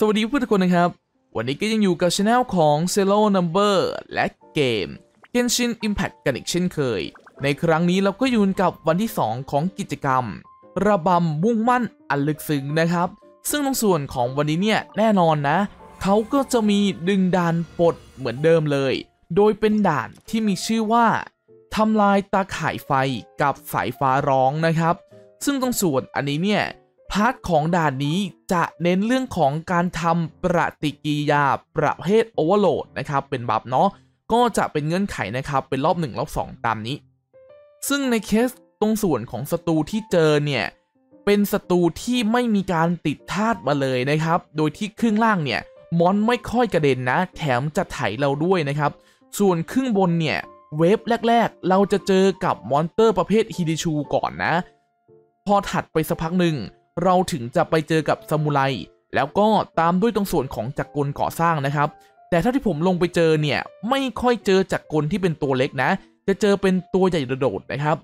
สวัสดีเพื่อนทุกคนนะครับ วันนี้ก็ยังอยู่กับช anel ของ Zero Number และเกม Genshin Impact กันอีกเช่นเคย ในครั้งนี้เราก็อยู่กับวันที่ 2 ของกิจกรรม ระบำมุ่งมั่นอันลึกซึ้งนะครับ ซึ่งตรงส่วนของวันนี้เนี่ยแน่นอนนะ เขาก็จะมีดึงด่านปลดเหมือนเดิมเลย โดยเป็นด่านที่มีชื่อว่าทำลายตาข่ายไฟกับสายฟ้าร้องนะครับ ซึ่งตรงส่วนอันนี้เนี่ย part ของด่านนี้จะเน้นเรื่องของการทำปฏิกิริยาประเภท overload นะครับ เป็น buff เนาะก็จะเป็นเงื่อนไขนะครับ เป็นรอบ 1 รอบ 2 ตามนี้ ซึ่งในเคสตรงส่วนของศัตรูที่เจอเนี่ย เป็นศัตรูที่ไม่มีการติดธาตุมาเลยนะครับ โดยที่ครึ่งล่างเนี่ยมอนไม่ค่อยกระเด็นนะ แถมจะไถเราด้วยนะครับ ส่วนครึ่งบนเนี่ยwave แรก ๆ เราจะเจอกับ monster ประเภทฮิลิเชิร์ลก่อนนะ พอถัดไปสักพักหนึ่ง เราถึงจะไปเจอกับซามูไร แล้วก็ตามด้วยตรงส่วนของจักรกลก่อสร้างนะครับ แต่ถ้าที่ผมลงไปเจอเนี่ย ไม่ค่อยเจอจักรกลที่เป็นตัวเล็กนะ จะเจอเป็นตัวใหญ่โดดนะครับ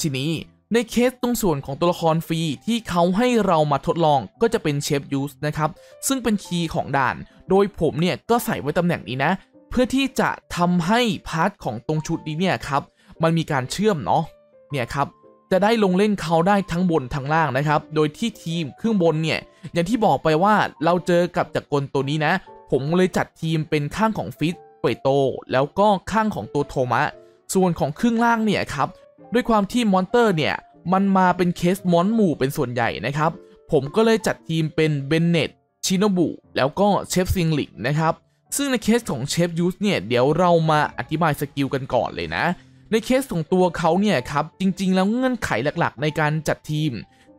ทีนี้ในเคสตรงส่วนของตัวละครฟรีที่เขาให้เรามาทดลองก็จะเป็น Chevreuse นะครับ ซึ่งเป็น key ของด่าน โดยผมเนี่ยก็ใส่ไว้ตำแหน่งนี้นะ เพื่อที่จะทำให้ part ของตรงชุดนี้เนี่ยครับ มันมีการเชื่อมเนาะเนี่ยครับ จะได้ลงเล่นเขาได้ทั้งบนทั้งล่างนะครับ โดยที่ทีมครึ่งบนเนี่ย อย่างที่บอกไปว่าเราเจอกับจักรกลตัวนี้นะ ผมเลยจัดทีมเป็นข้างของฟิตเปโต แล้วก็ข้างของตัวโทมะ ส่วนของครึ่งล่างเนี่ยครับ ด้วยความที่ monster เนี่ย มันมาเป็นเคสมอนหมู่เป็นส่วนใหญ่นะครับ ผมก็เลยจัดทีมเป็นเบนเนตชิโนบุแล้วก็เชฟเซียงหลิงนะครับ ซึ่งในเคสของเชฟยูสเนี่ยเดี๋ยวเรามาอธิบาย skill กันก่อนเลยนะ ในเคสของตัวเขาเนี่ยครับจริง ๆ แล้วเงื่อนไขหลักๆ ในการจัดทีม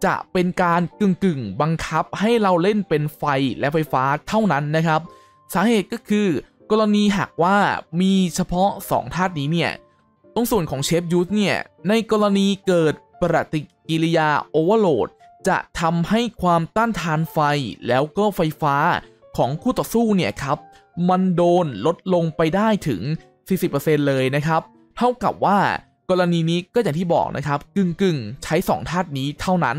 จะเป็นการกึ่งๆ บังคับให้เราเล่นเป็นไฟและไฟฟ้าเท่านั้นนะครับ สาเหตุก็คือกรณีหากว่ามีเฉพาะ 2 ธาตุนี้เนี่ยตรงส่วนของเชฟยูสเนี่ยในกรณีเกิดปฏิกิริยา overload จะทำให้ความต้านทานไฟแล้วก็ไฟฟ้าของคู่ต่อสู้เนี่ยครับ มันโดนลดลงไปได้ถึง40%เลยนะครับ เท่ากับว่ากรณีนี้ก็อย่างที่บอกนะครับกึ่งกึ่งๆใช้2ธาตุนี้เท่านั้น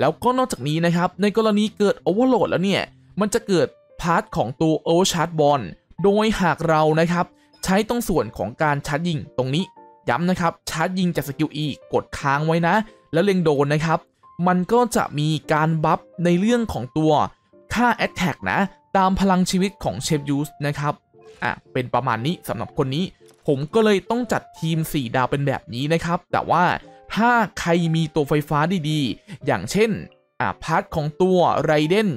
แล้วก็นอกจากนี้นะครับ ในกรณีเกิด overload แล้วเนี่ย มันจะเกิด part ของตัว overcharged ball โดยหากเรานะครับ ใช้ตรงส่วนของการชาร์จยิงตรงนี้ย้ำนะครับชาร์จยิงจากสกิล E กดค้างไว้นะ แล้วเล็งโดนนะครับ มันก็จะมีการ buff ในเรื่องของตัวค่า Attack นะ ตามพลังชีวิตของเชฟยูสนะครับอะเป็นประมาณนี้สำหรับคนนี้ ผมก็เลยต้องจัดทีม 4 ดาวเป็นแบบนี้นะครับ แต่ว่าถ้าใครมีตัวไฟฟ้าดีๆ อย่างเช่นอะ part ของตัวไรเดน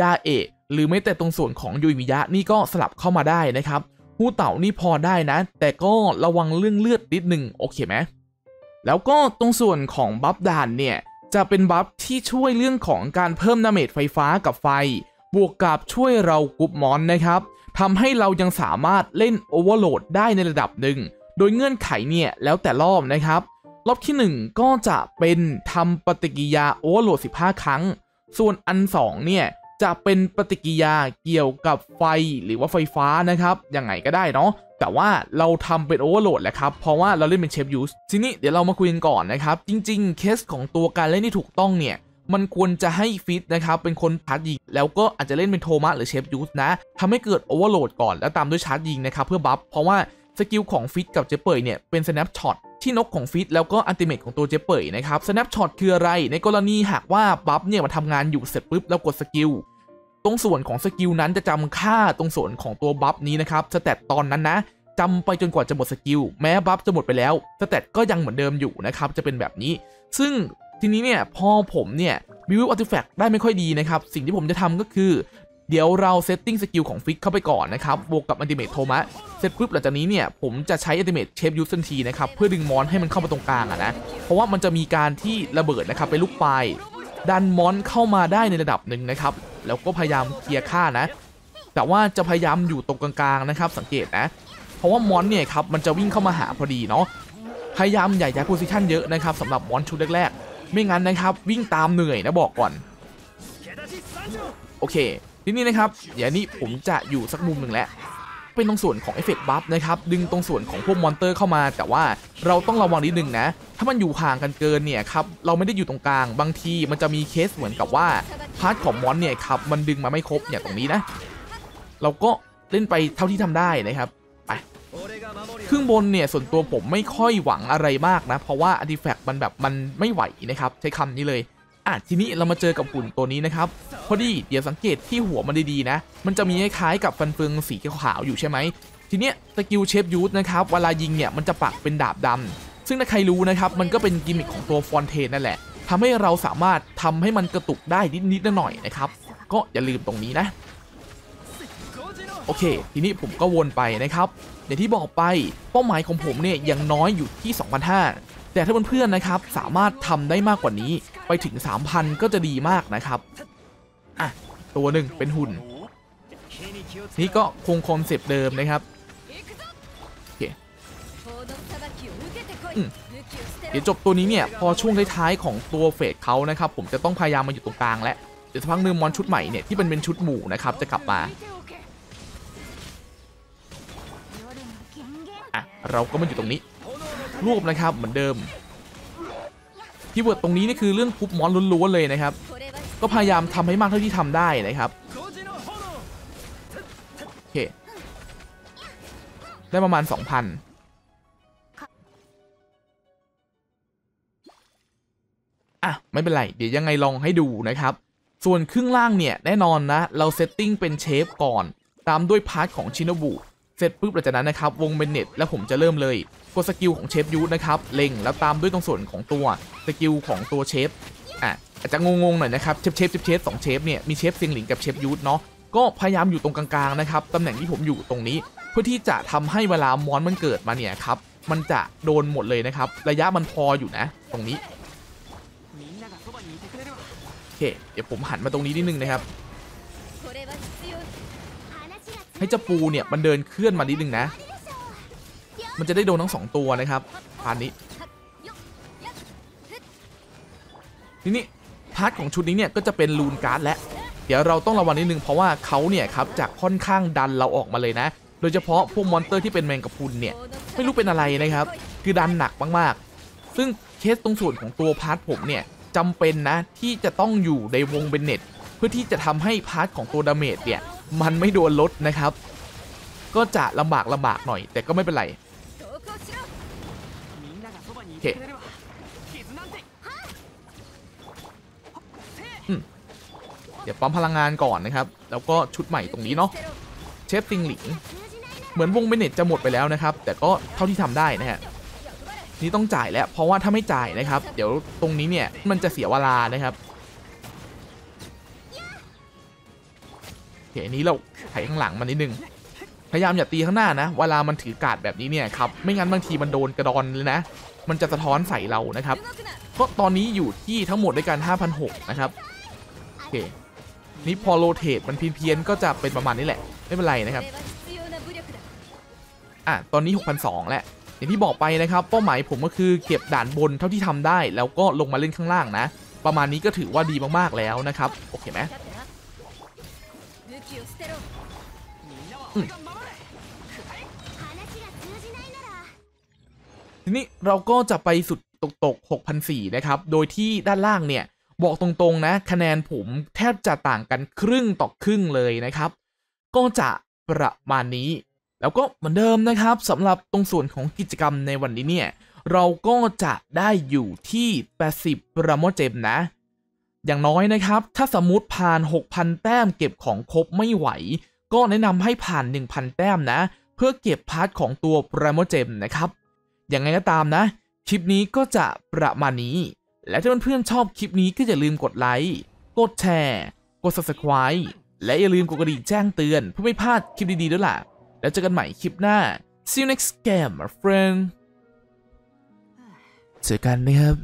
ยาเอะหรือไม่แต่ตรงส่วนของโยอิมิยะนี่ก็สลับเข้ามาได้นะครับผู้เต่านี่พอได้นะ แต่ก็ระวังเรื่องเลือดนิดหนึ่งโอเคไหมแล้วก็ตรงส่วนของ buff ด่านเนี่ย จะเป็น buff ที่ช่วยเรื่องของการเพิ่ม damage ไฟฟ้ากับไฟ บวกกับช่วยเรา group mon นะครับ ทำให้เรายังสามารถเล่น overload ได้ในระดับหนึ่ง โดยเงื่อนไขเนี่ยแล้วแต่รอบนะครับ รอบที่ 1 ก็จะเป็นทำปฏิกิริยา overload 15 ครั้ง ส่วนอัน 2 เนี่ยจะเป็นปฏิกิริยาเกี่ยวกับไฟหรือว่าไฟฟ้านะครับ ยังไงก็ได้เนาะ แต่ว่าเราทำเป็น overload แหละครับ เพราะว่าเราเล่นเป็นเชฟยูสทีนี้เดี๋ยวเรามาคุยกันก่อนนะครับ จริง ๆ เคสของตัวการเล่นที่ถูกต้องเนี่ย มันควรจะให้ฟิชนะครับเป็นคนชาร์จยิง แล้วก็อาจจะเล่นเป็นโทมะหรือเชฟยูสนะทำให้เกิด overload ก่อนแล้วตามด้วยชาร์จยิงนะครับเพื่อ buff เพราะว่า skill ของฟิชกับเจเปยเนี่ยเป็น snapshotที่นกของฟิชแล้วก็ ultimate ของตัวเจเปยนะครับ snapshot คืออะไร ในกรณีหากว่า buff เนี่ยมันทำงานอยู่เสร็จปุ๊บแล้วกด skill ตรงส่วนของ skill นั้นจะจำค่าตรงส่วนของตัว buff นี้นะครับ stat ตอนนั้นนะจำไปจนกว่าจะหมด skill แม้ buff จะหมดไปแล้ว stat ก็ยังเหมือนเดิมอยู่นะครับจะเป็นแบบนี้ ซึ่ง ทีนี้เนี่ยพอผมเนี่ย build artifact ได้ไม่ค่อยดีนะครับ สิ่งที่ผมจะทำก็คือ เดี๋ยวเรา setting skill ของฟิชเข้าไปก่อนนะครับบวกกับ ultimate โทมะเสร็จปุ๊บหลังจากนี้เนี่ยผมจะใช้ ultimate เชฟยูสันทีนะครับเพื่อดึง mon ให้มันเข้ามาตรงกลางอะนะเพราะว่ามันจะมีการที่ระเบิดนะครับเป็นลูกปลายดัน mon เข้ามาได้ในระดับหนึ่งนะครับแล้วก็พยายามเคลียร์ค่านะ แต่ว่าจะพยายามอยู่ตรงกลางๆนะครับ สังเกตนะ เพราะว่า mon เนี่ยครับมันจะวิ่งเข้ามาหาพอดีเนาะพยายามอย่าย้าย position เยอะนะครับสำหรับ mon ชุดแรกๆ ไม่งั้นนะครับวิ่งตามเหนื่อยนะบอกก่อน โอเคทีนี้นะครับเดี๋ยวนี้ผมจะอยู่สักมุมหนึ่งแล้วเป็นตรงส่วนของ effect buff นะครับดึงตรงส่วนของพวก monster เข้ามาแต่ว่าเราต้องระวังนิดนึงนะ ถ้ามันอยู่ห่างกันเกินเนี่ยครับเราไม่ได้อยู่ตรงกลางบางทีมันจะมีเคสเหมือนกับว่า part ของ mon เนี่ยครับมันดึงมาไม่ครบอย่างตรงนี้นะ เราก็เล่นไปเท่าที่ทำได้นะครับ ครึ่งบนเนี่ยส่วนตัวผมไม่ค่อยหวังอะไรมากนะ เพราะว่า artifact มันแบบมันไม่ไหวนะครับ ใช้คำนี้เลยอะทีนี้เรามาเจอกับหุ่นตัวนี้นะครับ พอดีเดี๋ยวสังเกตที่หัวมันดีๆนะ มันจะมีคล้ายๆกับฟันเฟืองสีขาวๆอยู่ใช่ไหมทีเนี้ย skill เชฟยูสนะครับเวลายิงเนี่ยมันจะปักเป็นดาบดำซึ่งถ้าใครรู้นะครับมันก็เป็นกิมมิคของตัวฟอนเทนนั่นแหละทำให้เราสามารถทำให้มันกระตุกได้นิดๆหน่อยๆนะครับก็อย่าลืมตรงนี้นะ โอเค ทีนี้ผมก็วนไปนะครับอย่างที่บอกไปเป้าหมายของผมเนี่ยยังน้อยอยู่ที่ 2,500 แต่ถ้าเพื่อนๆนะครับสามารถทำได้มากกว่านี้ไปถึง 3,000 ก็จะดีมากนะครับอะตัวหนึ่งเป็นหุ่น นี่ก็คง concept เดิมนะครับโอืมเดี๋ยวจบตัวนี้เนี่ย พอช่วงท้ายๆของตัว phase เขานะครับ ผมจะต้องพยายามมาอยู่ตรงกลางแล้วเดี๋ยวสักพักนึง mon ชุดใหม่เนี่ย ที่เป็นเป็นชุดหมู่นะครับ จะกลับมา เราก็มาอยู่ตรงนี้รวบนะครับเหมือนเดิม keyword ตรงนี้นี่คือเรื่อง group mon ล้วนๆเลยนะครับ ก็พยายามทำให้มากเท่าที่ทำได้นะครับโอเคได้ประมาณ 2,000อะไม่เป็นไร เดี๋ยวยังไงลองให้ดูนะครับ ส่วนครึ่งล่างเนี่ย แน่นอนนะ เรา setting เป็นเชฟก่อน ตามด้วย part ของชิโนบุ เสร็จปุ๊บหลังจากนั้นนะครับวงเบนเน็ตแล้วผมจะเริ่มเลยกด skill ของเชฟยูสนะครับเล็งแล้วตามด้วยตรงส่วนของตัว skill ของตัวเชฟอะอาจจะงงๆหน่อยนะครับเชฟเชฟเชฟเชฟสองเชฟเนี่ยมีเชฟเซียงหลิงกับเชฟยูสเนาะก็พยายามอยู่ตรงกลางๆนะครับตำแหน่งที่ผมอยู่ตรงนี้ เพื่อที่จะทำให้เวลา mon มันเกิดมาเนี่ยครับมันจะโดนหมดเลยนะครับ ระยะมันพออยู่นะ ตรงนี้โอเคเดี๋ยวผมหันมาตรงนี้นิดนึงนะครับ ให้เจ้าปูเนี่ยมันเดินเคลื่อนมานิดนึงนะ มันจะได้โดนทั้งสองตัวนะครับ part นี้ทีนี้ part ของชุดนี้เนี่ยก็จะเป็นลูนการ์ดและ เดี๋ยวเราต้องระวังนิดนึงเพราะว่าเขาเนี่ยครับจะค่อนข้างดันเราออกมาเลยนะ โดยเฉพาะพวก monster ที่เป็นแมงกะพรุนเนี่ยไม่รู้เป็นอะไรนะครับ คือดันหนักมากๆ ซึ่งเคสตรงส่วนของตัว part ผมเนี่ยจำเป็นนะที่จะต้องอยู่ในวง Bennett เพื่อที่จะทำให้ part ของตัว damage เนี่ย มันไม่โดนลดนะครับ ก็จะลำบากลำบากหน่อย แต่ก็ไม่เป็นไรโอเคเดี๋ยวปั๊มพลังงานก่อนนะครับ แล้วก็ชุดใหม่ตรงนี้เนาะเชฟเซียงหลิง เหมือนวงเบเน็ตจะหมดไปแล้วนะครับ แต่ก็เท่าที่ทำได้นะฮะนี่ต้องจ่ายแล้ว เพราะว่าถ้าไม่จ่ายนะครับ เดี๋ยวตรงนี้เนี่ยมันจะเสียเวลานะครับ เคอันนี้เราไถข้างหลังมันนิดนึงพยายามอย่าตีข้างหน้านะ เวลามันถือกาดแบบนี้เนี่ยครับ ไม่งั้นบางทีมันโดนกระดอนเลยนะ มันจะสะท้อนใส่เรานะครับ ก็ตอนนี้อยู่ที่ทั้งหมดด้วยกัน5,600นะครับ โอเค นี่พอโรเทตมันเพี้ยนๆก็จะเป็นประมาณนี้แหละ ไม่เป็นไรนะครับ อะ ตอนนี้6,200แล้วอย่างที่บอกไปนะครับ เป้าหมายผมก็คือเก็บด่านบนเท่าที่ทำได้ แล้วก็ลงมาเล่นข้างล่างนะ ประมาณนี้ก็ถือว่าดีมากๆแล้วนะครับ โอเคไหม ทีนี้เราก็จะไปสุดตกตก6,004นะครับ โดยที่ด้านล่างเนี่ย บอกตรงๆ นะ คะแนนผมแทบจะต่างกันครึ่งต่อครึ่งเลยนะครับ ก็จะประมาณนี้ แล้วก็เหมือนเดิมนะครับสำหรับตรงส่วนของกิจกรรมในวันนี้เนี่ย เราก็จะได้อยู่ที่ 80 Primogem นะ อย่างน้อยนะครับ ถ้าสมมติผ่าน 6,000 แต้มเก็บของครบไม่ไหว ก็แนะนำให้ผ่าน 1,000 แต้มนะ เพื่อเก็บ part ของตัว Primogem นะครับอย่างไงก็ตามนะ คลิปนี้ก็จะประมาณนี้ และถ้าเพื่อนๆชอบคลิปนี้ก็อย่าลืมกดไลค์ กดแชร์ กด subscribe และอย่าลืมกดกระดิ่งแจ้งเตือนเพื่อไม่พลาดคลิปดีๆด้วยล่ะ แล้วเจอกันใหม่คลิปหน้า see you next game my friend เจอกันนะครับ